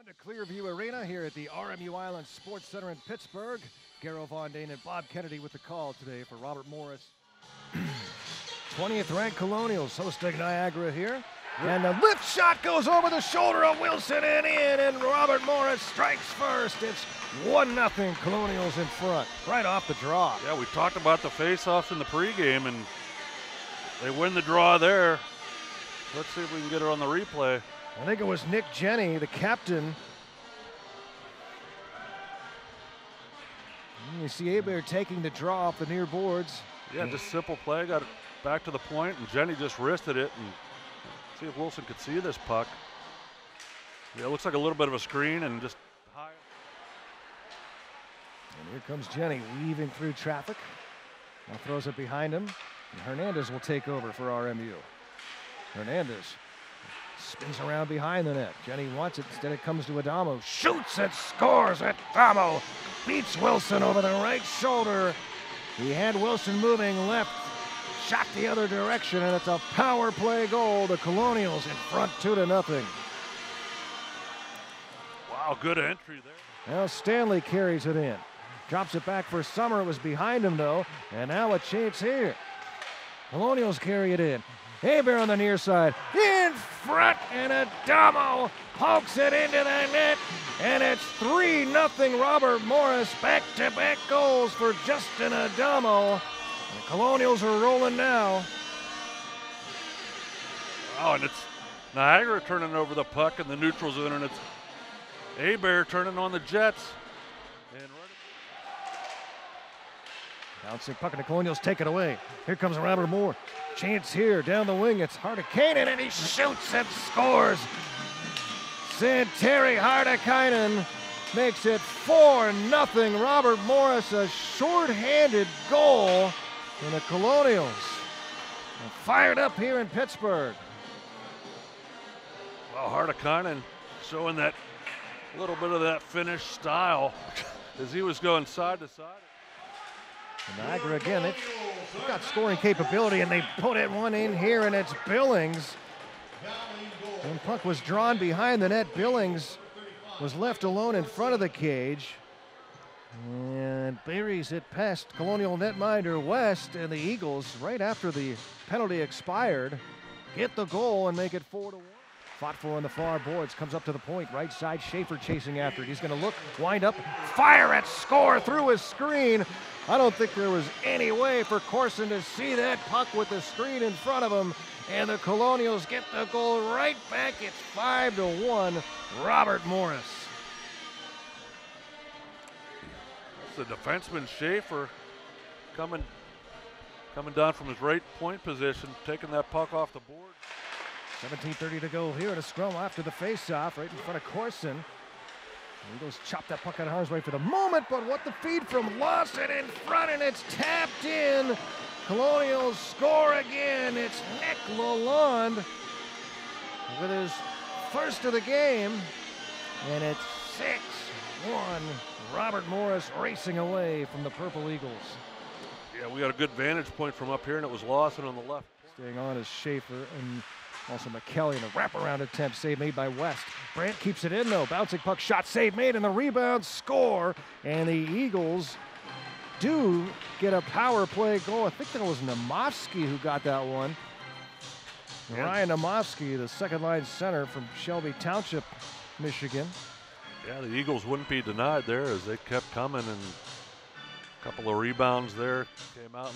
On to Clearview Arena here at the RMU Island Sports Center in Pittsburgh. Garrow Von Dane and Bob Kennedy with the call today for Robert Morris. 20th ranked Colonials hosting Niagara here. And the lift shot goes over the shoulder of Wilson and in, and Robert Morris strikes first. It's 1 0 Colonials in front, right off the draw. Yeah, we talked about the faceoffs in the pregame, and they win the draw there. Let's see if we can get it on the replay. I think it was Nick Jenny, the captain. And You see Abear taking the draw off the near boards. Yeah, just simple play. Got it back to the point, and Jenny just wristed it. And see if Wilson could see this puck. Yeah, it looks like a little bit of a screen and just high. And here comes Jenny weaving through traffic. Now throws it behind him. And Hernandez will take over for RMU. Hernandez spins around behind the net. Jenny wants it. Instead, it comes to Addamo. Shoots it, scores. It. Addamo beats Wilson over the right shoulder. He had Wilson moving left, shot the other direction, and it's a power play goal. The Colonials in front two to nothing. Wow, good entry there. Now Stanley carries it in. Drops it back for Summer. It was behind him though. And now a chance here. Colonials carry it in. Abear on the near side. In front. And Addamo pokes it into the net. And it's 3 0 Robert Morris. Back to back goals for Justin Addamo. The Colonials are rolling now. Oh, and it's Niagara turning over the puck in the neutral zone, and it's Abear turning on the Jets. And Bouncing puck, and the Colonials take it away. Here comes Robert Moore. Chance here down the wing. It's Hartikainen, and he shoots and scores. Santeri Hartikainen makes it 4 nothing. Robert Morris, a short-handed goal. And the Colonials are fired up here in Pittsburgh. Well, Hartikainen showing that little bit of that Finnish style as he was going side to side. Niagara again, they've got scoring capability, and they put it one in here, and it's Billings. When puck was drawn behind the net. Billings was left alone in front of the cage. And buries it past Colonial netminder West, and the Eagles, right after the penalty expired, get the goal and make it four to one. Fought for on the far boards, comes up to the point, right side. Schaefer chasing after it. He's going to look, wind up, fire at score through his screen. I don't think there was any way for Corson to see that puck with the screen in front of him. And the Colonials get the goal right back. It's five to one. Robert Morris. It's the defenseman Schaefer coming coming down from his right point position, taking that puck off the board. 17.30 to go here at a scrum after the face-off, right in front of Corson. Eagles chop that puck out of harm's way for the moment, but what the feed from Lawson in front, and it's tapped in. Colonials score again. It's Nick Lalonde with his first of the game, and it's 6-1. Robert Morris racing away from the Purple Eagles. Yeah, we got a good vantage point from up here, and it was Lawson on the left. Staying on is Schaefer and also McKelly in a wraparound attempt save made by West. Brandt keeps it in though. Bouncing puck shot save made and the rebound score. And the Eagles do get a power play goal. I think that was Naumovski who got that one. Yeah. Ryan Naumovski, the second line center from Shelby Township, Michigan. Yeah, the Eagles wouldn't be denied there as they kept coming, and a couple of rebounds there came out.